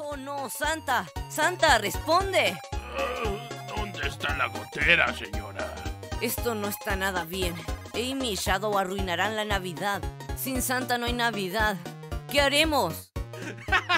Oh no, Santa. Santa, responde. Eh, ¿Dónde está la gotera, señora? Esto no está nada bien. Amy y Shadow arruinarán la Navidad. Sin Santa no hay Navidad. ¿Qué haremos?